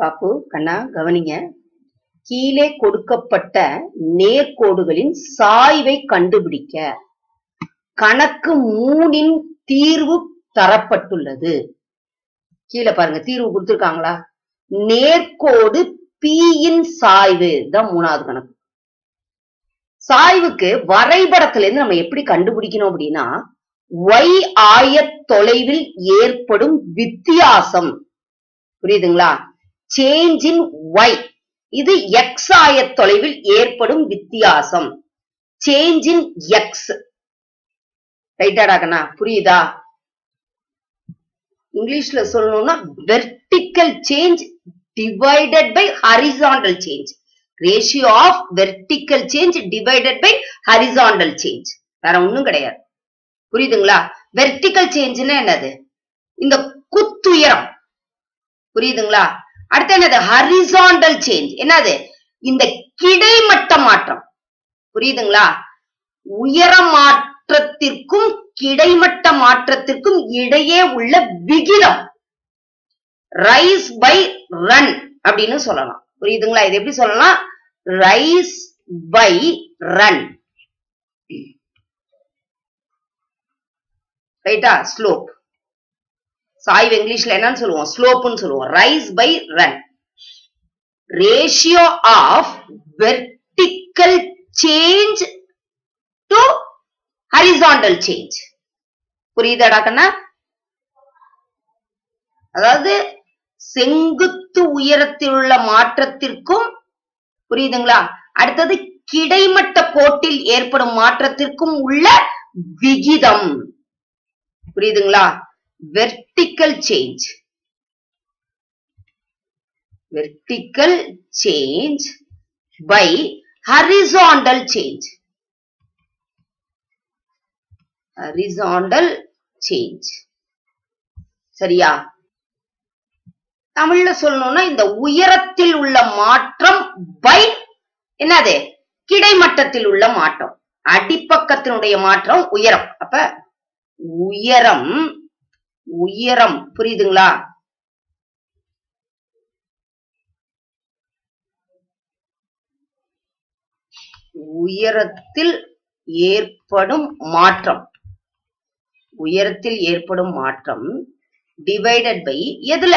பாப்பு கண்ணா கவனிங்க. கீழே கொடுக்கப்பட்ட நேர்கோடுகளின் சாய்வை கண்டுபிடிக்க கணக்கு மூணின் தீர்வு தரப்பட்டுள்ளது. கீழே பாருங்க தீர்வு கொடுத்திருக்காங்களா? நேர்கோடு P சாய்வு தான் மூணாவது கணக்கு. சாய்வுக்கு வரைபடத்துல இருந்து நம்ம எப்படி கண்டுபிடிக்கணும் அப்படின்னா ஒய் ஆயத் தொலைவில் ஏற்படும் வித்தியாசம். புரியுதுங்களா? சேஞ்ச் இன் ஒய் இது எக்ஸ் ஆய தொலைவில் ஏற்படும் வித்தியாசம். சேஞ்ச் இன் எக்ஸ் ரைட்டாடாக்கண்ணா புரியுதா? இங்கிலீஷ்ல சொல்லணும்னா vertical change divided by horizontal change ratio of vertical change divided by horizontal change வேற ஒன்றும் கிடையாது. புரியுதுங்களா? வெர்டிக்கல் சேஞ்ச்னா என்னது? இந்த குத்துயரம். புரியுதுங்களா? அடுத்து என்னது? ஹரிசாண்டல் சேஞ்ச் என்னது? இந்த கிடைமட்ட மாற்றம். புரியுதுங்களா? உயர மாற்றத்திற்கும் கிடைமட்ட மாற்றத்திற்கும் இடையே உள்ள விகிதம். ரைஸ் பை ரன் அப்படின்னு சொல்லலாம். புரியுதுங்களா? இது எப்படி சொல்லலாம்? ரைஸ் பை ரன் ரைட்டா ஸ்லோப் சாய்வு இங்கிலீஷ்ல என்னன்னு சொல்லுவோம்? ஸ்லோப்னு சொல்லுவோம். Rise by run. Ratio of vertical change to horizontal change புரியுதாடா கண்ணா? அதாவது செங்குத்து உயரத்தில் உள்ள மாற்றத்திற்கும் புரியுதுங்களா? அடுத்தது கிடைமட்ட கோட்டில் ஏற்படும் மாற்றத்திற்கும் உள்ள விகிதம். புரியுதுங்களா? Vertical change vertical change by horizontal change horizontal change சரியா? தமிழ்ல சொல்லணும்னா இந்த உயரத்தில் உள்ள மாற்றம் பை என்னது? கிடைமட்டத்தில் உள்ள மாற்றம். அடிப்பக்கத்தினுடைய மாற்றம் உயரம். அப்ப உயரம் உயரம். புரியுதுங்களா? உயரத்தில் ஏற்படும் மாற்றம். உயரத்தில் ஏற்படும் மாற்றம் டிவைடட் பை எதுல?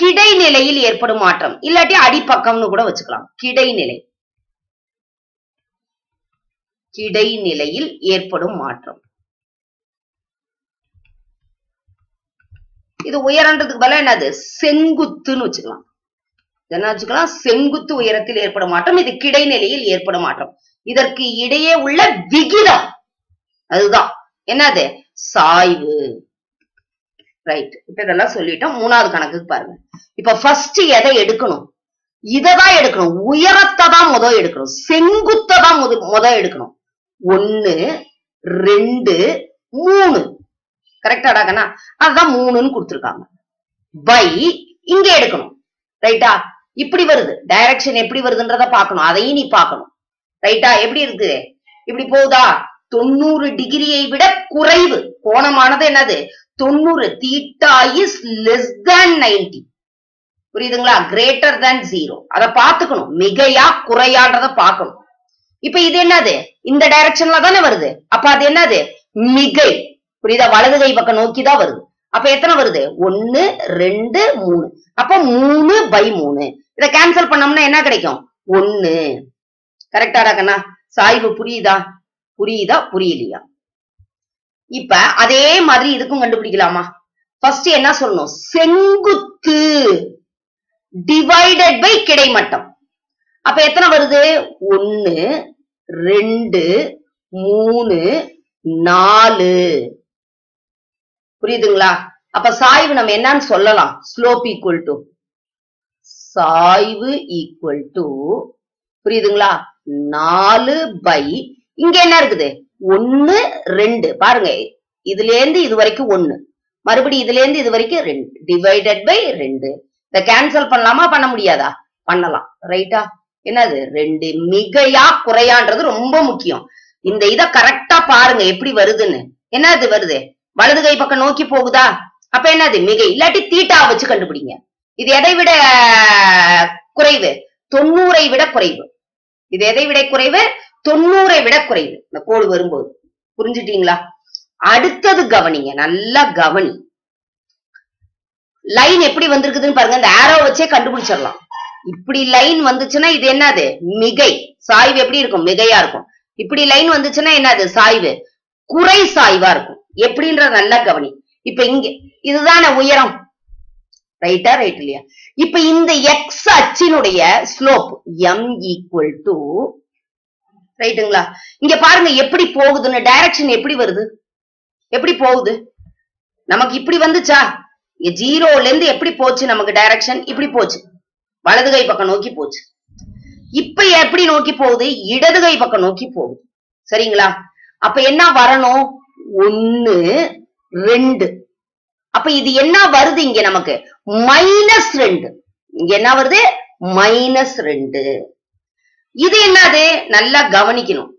கிடைநிலையில் ஏற்படும் மாற்றம். இல்லாட்டி அடிப்பக்கம்னு கூட வச்சுக்கலாம். கிடைநிலை. கிடைநிலையில் ஏற்படும் மாற்றம். இது உயரன்றதுக்கு பதிலாக என்னது? செங்குத்துன்னு வச்சுக்கலாம். என்ன வச்சுக்கலாம்? செங்குத்து உயரத்தில் ஏற்படும் மாற்றம் இது கிடைநிலையில் ஏற்படும் மாற்றம். இதற்கு இடையே உள்ள விகிதம் அதுதான். என்னது? சாய்வு. ரைட் இப்ப இதெல்லாம் சொல்லிட்டோம். மூணாவது கணக்குக்கு பாருங்க. இப்ப ஃபர்ஸ்ட் எதை எடுக்கணும்? இததான் எடுக்கணும். உயரத்தை தான் முத எடுக்கணும். செங்குத்தை தான் முத முத எடுக்கணும். ஒன்னு ரெண்டு மூணு. கரெக்டாடா கண்ணா அதுதான் மூணுன்னு கொடுத்துருக்காங்க. பை இங்க எடுக்கணும். ரைட்டா இப்படி வருது. டைரக்ஷன் எப்படி வருதுன்றத பார்க்கணும். அதையும் நீ பாக்கணும் ரைட்டா எப்படி இருக்குது இப்படி போகுதா? தொண்ணூறு டிகிரியை விட குறைவு. கோணமானது என்னது? தொண்ணூறு theta is less than ninety புரியுதுங்களா? கிரேட்டர் தேன் ஜீரோ அதை பாத்துக்கணும் மிகையா குறையான்றத பார்க்கணும். இப்ப இது என்னது? இந்த டைரக்ஷன்ல தானே வருது. அப்ப அது என்னது? மிகை. புரியுதா? வலது கை பக்கம் நோக்கி தான் வருது. அப்ப எத்தனை வருது? ஒன்னு ரெண்டு மூணு. அப்ப மூணு பை மூணு. இத கேன்சல் பண்ணோம்னா என்ன கிடைக்கும்? ஒன்னு கரெக்டாடா கண்ணா சாய்வு புரியுதா? புரியுதா? புரியலையா? இப்ப அதே மாதிரி இதுக்கும் கண்டுபிடிக்கலாமா? ஃபர்ஸ்ட் என்ன சொல்லணும்? செங்குத்து டிவைடட் பை கிடைமட்டம். அப்ப எத்தனை வருது? ஒன்னு ரெண்டு மூணு நாலு. புரியுதுங்களா? அப்ப சாய்வு நம்ம என்னன்னு சொல்லலாம். ஸ்லோப் ஈக்குவல் டு சாய்வு ஈக்குவல் டு புரியுதுங்களா? நாலு பை. இங்க என்ன இருக்குது? ஒன்னு ரெண்டு. பாருங்க. இதுல இருந்து இது வரைக்கும் ஒன்னு மறுபடியும் இதுல இருந்து இது வரைக்கும் ரெண்டு டிவைடட் பை ரெண்டு. இத கேன்சல் பண்ணலாமா? பண்ண முடியாதா? பண்ணலாம். ரைட்டா என்னது? ரெண்டு. மிகையா குறையான்றது ரொம்ப முக்கியம். இந்த இத கரெக்டா பாருங்க. எப்படி வருதுன்னு. என்னது வருது? வலது கை பக்கம் நோக்கி போகுதா? அப்ப என்னது? மிகை. இல்லாட்டி தீட்டா வச்சு கண்டுபிடிங்க. இது எதை விட குறைவு? தொண்ணூறை விட குறைவு. இது எதை விட குறைவு? தொண்ணூறை விட குறைவு. இந்த கோடு வரும்போது. புரிஞ்சுட்டீங்களா? அடுத்தது கவனிங்க. நல்லா கவனி. லைன் எப்படி வந்திருக்குதுன்னு பாருங்க. இந்த ஆரோ வச்சே கண்டுபிடிச்சிடலாம். இப்படி லைன் வந்துச்சுன்னா இது என்னது? மிகை. சாய்வு எப்படி இருக்கும்? மிகையா இருக்கும். இப்படி லைன் வந்துச்சுன்னா என்னது? சாய்வு. குறை சாய்வா இருக்கும். எப்படின்ற நல்லா கவனி. இப்ப இங்க இதுதான உயரம். ரைட்டா ரைட் இல்லையா? இப்ப இந்த எக்ஸ் அச்சினுடைய ஸ்லோப் எம் ஈக்குவல் டு ரைட்டுங்களா இங்க பாருங்க எப்படி போகுதுன்னு டைரக்ஷன் எப்படி வருது? எப்படி போகுது? நமக்கு இப்படி வந்துச்சா? இங்க ஜீரோல இருந்து எப்படி போச்சு நமக்கு டைரக்ஷன் இப்படி போச்சு. வலது கை பக்கம் நோக்கி போச்சு. இப்ப எப்படி நோக்கி போகுது? இடது கை பக்கம் நோக்கி போகுது. சரிங்களா? அப்ப என்ன வரணும்? ஒன்னு ரெண்டு. அப்ப இது என்ன வருது இங்க நமக்கு? மைனஸ் ரெண்டு. இங்க என்ன வருது? மைனஸ் ரெண்டு. இது என்னது? நல்லா கவனிக்கணும்.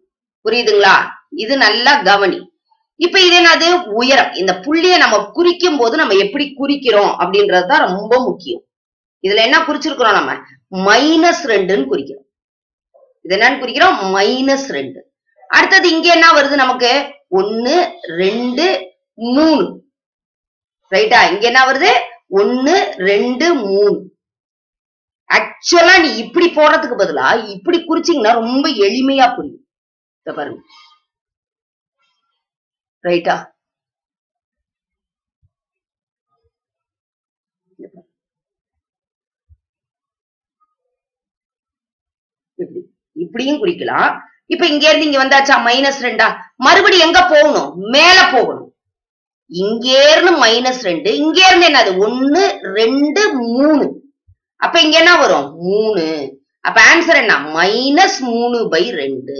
புரியுதுங்களா? இது நல்லா கவனி. இப்ப இது என்னது? உயரம். இந்த புள்ளிய நம்ம குறிக்கும் போது நம்ம எப்படி குறிக்கிறோம் அப்படின்றதுதான் ரொம்ப முக்கியம். இதுல என்ன குறிச்சிருக்கிறோம் நம்ம? மைனஸ் ரெண்டுன்னு குறிக்கிறோம். இது என்னன்னு குறிக்கிறோம்? மைனஸ் ரெண்டு. அடுத்தது இங்க என்ன வருது நமக்கு? ஒன்னு ரெண்டு மூணு. ரைட்டா இங்க என்ன வருது? ஒன்னு ரெண்டு மூணு. ஆக்சுவலா நீ இப்படி போடுறதுக்கு பதிலா இப்படி குறிச்சிங்கன்னா ரொம்ப எளிமையா புரியும். இத பாருங்க. ரைட்டா இப்படி. இப்படியும் குறிக்கலாம். இப்ப இங்க இருந்து இங்க வந்தாச்சா? மைனஸ் ரெண்டா? மறுபடியும் எங்க போகணும்? மேல போகணும். இங்கே இருந்து மைனஸ் ரெண்டு. இங்க இருந்து என்னது? ஒன்னு ரெண்டு மூணு. அப்ப இங்க என்ன வரும்? மூணு. அப்ப ஆன்சர் என்ன? மைனஸ் மூணு பை ரெண்டு.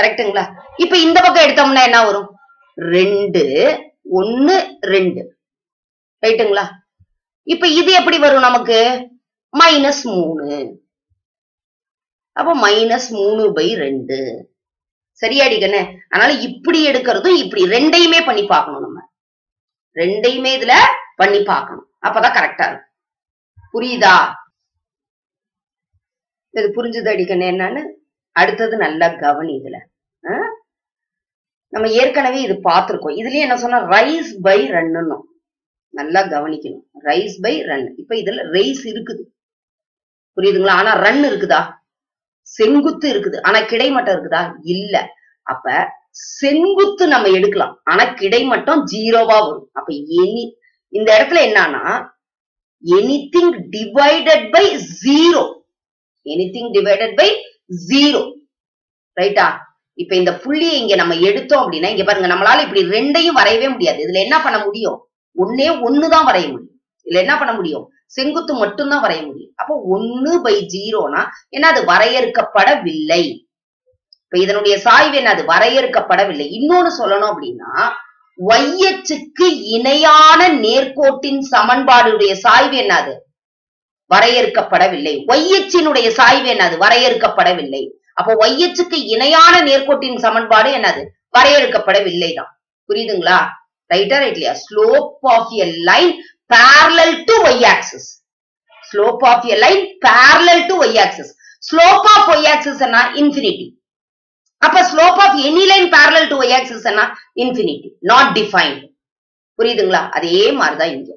கரெக்ட்டுங்களா இப்ப இந்த பக்கம் எடுத்தோம்னா என்ன வரும்? ரெண்டு ஒன்னு ரெண்டு. ரைட்டுங்களா இப்ப இது எப்படி வரும் நமக்கு? மைனஸ் மூணு. அப்ப மைனஸ் மூணு பை ரெண்டு. சரியாடி கண்ணு? அதனால இப்படி எடுக்கிறதும் இப்படி. ரெண்டையுமே பண்ணி பார்க்கணும் நம்ம. ரெண்டையுமே இதுல பண்ணி பார்க்கணும். அப்பதான் கரெக்டா இருக்கும். புரியுதா? இது புரிஞ்சது அடிக்கணும் என்னன்னு? அடுத்தது நல்லா கவனி இதுல. நம்ம ஏற்கனவே இது பார்த்திருக்கோம். இதுலயே என்ன சொன்னா ரைஸ் பை ரன்னும் நல்லா கவனிக்கணும். ரைஸ் பை ரன் இப்ப இதுல ரைஸ் இருக்குது. புரியுதுங்களா? ஆனா ரன் இருக்குதா? செங்குத்து இருக்குது. ஆனா கிடைமட்டம் இருக்குதா? இல்ல. அப்ப செங்குத்து நம்ம எடுக்கலாம். ஆனா கிடைமட்டம் ஜீரோவா வரும். அப்ப எனி இந்த இடத்துல என்னன்னா anything divided by zero anything divided by zero ரைட்டா இப்ப இந்த புள்ளியை இங்க நம்ம எடுத்தோம் அப்படின்னா இங்க பாருங்க நம்மளால இப்படி ரெண்டையும் வரையவே முடியாது. இதுல என்ன பண்ண முடியும்? ஒன்னே ஒண்ணுதான் வரைய முடியும். இதுல என்ன பண்ண முடியும்? செங்குத்து மட்டும்தான் வரைய முடியும். அப்போ ஒன்னு பை ஜீரோனா ஏன்னா அது வரையறுக்கப்படவில்லை. இப்ப இதனுடைய சாய்வு என்ன அது வரையறுக்கப்படவில்லை. இன்னொன்னு சொல்லணும் அப்படின்னா ஒய்யச்சுக்கு இணையான நேர்கோட்டின் சமன்பாடுடைய சாய்வு என்னது வரையறுக்கப்படவில்லை. ஒய்யச்சினுடைய சாய்வு என்னது வரையறுக்கப்படவில்லை. அப்போ ஒய்யச்சுக்கு இணையான நேர்கோட்டின் சமன்பாடு என்னது வரையறுக்கப்படவில்லை தான் புரியுதுங்களா? ரைட்டா ரைட்லியா slope of a line parallel to y axis slope of a line parallel to y axis slope of y axis என்ன infinity. அப்ப slope of any line parallel to y axis என்ன infinity. Not defined. புரியுதுங்களா? அதே மாதிரிதான் இங்க.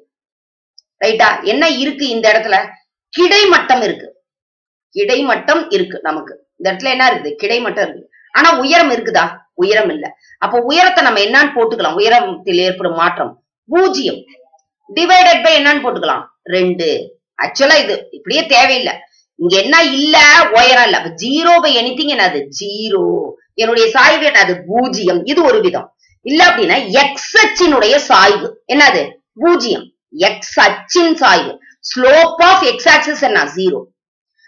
ரைட்டா என்ன இருக்கு இந்த இடத்துல? கிடைமட்டம் இருக்கு. கிடைமட்டம் இருக்கு நமக்கு. இந்த இடத்துல என்ன இருக்குது? கிடைமட்டம் இருக்கு. ஆனா உயரம் இருக்குதா? உயரம் இல்ல. அப்ப உயரத்தை நம்ம என்னன்னு போட்டுக்கலாம். உயரத்தில் ஏற்படும் மாற்றம். பூஜ்ஜியம். டிவைடட் பை என்னன்னு போட்டுக்கலாம். ரெண்டு. ஆக்சுவலா இது இப்படியே தேவையில்லை. இங்க என்ன இல்ல உயரம் இல்ல. அப்ப ஜீரோ பை எனிதிங் என்னது? ஜீரோ என்னுடைய சாய்வு என்னது பூஜ்ஜியம். இது ஒரு விதம். இல்ல அப்படின்னா எக்ஸ் அச்சினுடைய சாய்வு. என்னது? பூஜ்ஜியம். எக்ஸ் அச்சின் சாய்வு. ஸ்லோப் ஆஃப் எக்ஸ் ஆக்சஸ் என்ன? ஜீரோ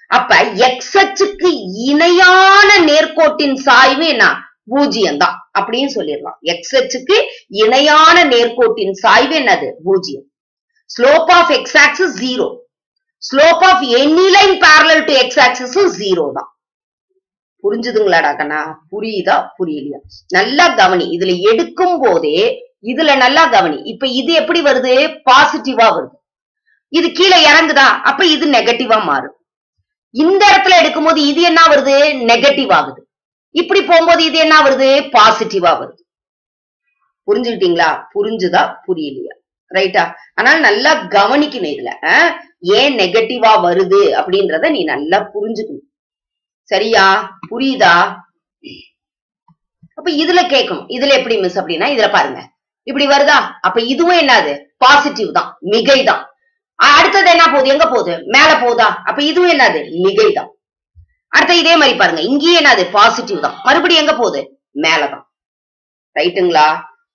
அப்ப எக்ஸ் அச்சுக்கு இணையான நேர்கோட்டின் சாய்வு என்ன? பூஜ்ஜியம் தான். அப்படின்னு சொல்லிடலாம். எக்ஸ் அச்சுக்கு இணையான நேர்கோட்டின் சாய்வு என்னது? பூஜ்ஜியம். Slope of x axis zero slope of any line parallel to x ஆக்சிஸும் zero தான். புரிஞ்சுதுங்களாடா கண்ணா? புரியுதா? புரியலையா? நல்லா கவனி. இதுல எடுக்கும் போதே இதுல நல்லா கவனி. இப்ப இது எப்படி வருது? பாசிட்டிவா வருது. இது கீழே இறங்குதா? அப்ப இது நெகட்டிவா மாறும். இந்த இடத்துல எடுக்கும்போது இது என்ன வருது? நெகட்டிவ் ஆகுது. இப்படி போகும்போது இது என்ன வருது? பாசிட்டிவா வருது. புரிஞ்சுக்கிட்டீங்களா? புரிஞ்சுதா? புரியலையா? ரைட்டா ஆனால் நல்லா கவனிக்கணும் இதுல. ஏன் நெகட்டிவா வருது அப்படின்றத நீ நல்லா புரிஞ்சுக்கணும். சரியா? புரியுதா? அப்ப இதுல கேட்கணும். இதுல எப்படி மிஸ் அப்படின்னா இதுல பாருங்க. இப்படி வருதா? அப்ப இதுவும் என்னது? பாசிட்டிவ் தான். மிகை தான். அடுத்தது என்ன போகுது? எங்க போகுது? மேல போகுதா? அப்ப இதுவும் என்னது? மிகை தான். அடுத்த இதே மாதிரி பாருங்க. இங்கேயும் என்னது? பாசிட்டிவ் தான். மறுபடியும் எங்க போகுது? மேலதான் ரைட்டுங்களா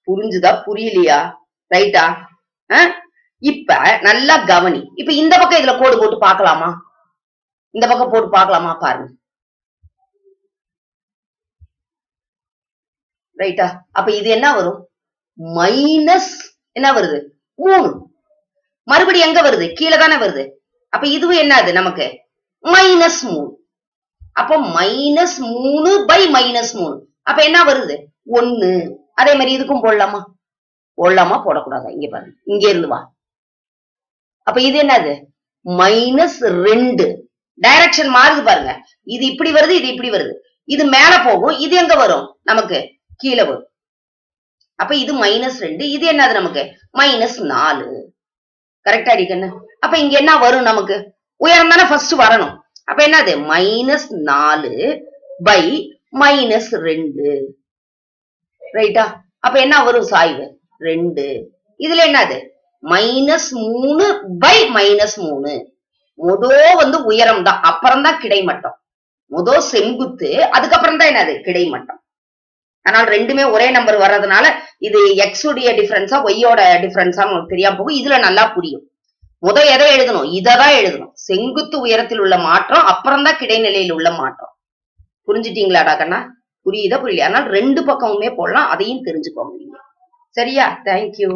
புரிஞ்சுதா? புரியலையா? ரைட்டா இப்ப நல்லா கவனி. இப்ப இந்த பக்கம் இதுல கோடு போட்டு பார்க்கலாமா? இந்த பக்கம் போட்டு பார்க்கலாமா பாருங்க. ரைட்டா அப்ப இது என்ன வரும்? மைனஸ் என்ன வருது? மூணு. மறுபடியும் எங்க வருது? கீழே தானே வருது. அப்ப இதுவும் என்னது நமக்கு? மைனஸ் மூணு. அப்ப மைனஸ் மூணு பை மைனஸ் மூணு. அப்ப என்ன வருது? ஒன்னு அதே மாதிரி இதுக்கும் போடலாமா? போடலாமா போடக்கூடாது? இங்க பாருங்க. இங்க இருந்து வா. அப்ப இது என்னது? மைனஸ் ரெண்டு. டைரக்ஷன் மாறுது பாருங்க. இது இப்படி வருது இது இப்படி வருது. இது மேல போகும் இது எங்க வரும்? நமக்கு கீழே வரும். அப்ப இது மைனஸ் ரெண்டு இது என்னது நமக்கு? மைனஸ் நாலு. கரெக்டா அடிக்கண்ணு அப்ப இங்க என்ன வரும் நமக்கு? உயரம் தானே ஃபர்ஸ்ட் வரணும். அப்ப என்னது? மைனஸ் நாலு பை மைனஸ் ரெண்டு. ரைட்டா அப்ப என்ன வரும் சாய்வு? ரெண்டு. இதுல என்னது? மைனஸ் மூணு பை மைனஸ் மூணு. முதோ வந்து உயரம் தான் அப்புறம் தான் கிடைமட்டம். முதோ செங்குத்து அதுக்கப்புறம் தான் என்னது? கிடைமட்டம். ஆனால் ரெண்டுமே ஒரே நம்பர் வர்றதுனால இது எக்ஸ் உடைய டிஃபரன்ஸா ஒய்யோட டிஃபரன்ஸா உங்களுக்கு தெரியாம போகும். இதுல நல்லா புரியும். முத எதை எழுதணும்? இததான் எழுதணும். செங்குத்து உயரத்தில் உள்ள மாற்றம் அப்புறம் தான் கிடைநிலையில் உள்ள மாற்றம். புரிஞ்சுட்டீங்களாடா கண்ணா? புரியுதா புரியல ஆனால் ரெண்டு பக்கமுமே போடலாம். அதையும் தெரிஞ்சுக்கோங்க. சரியா தேங்க்யூ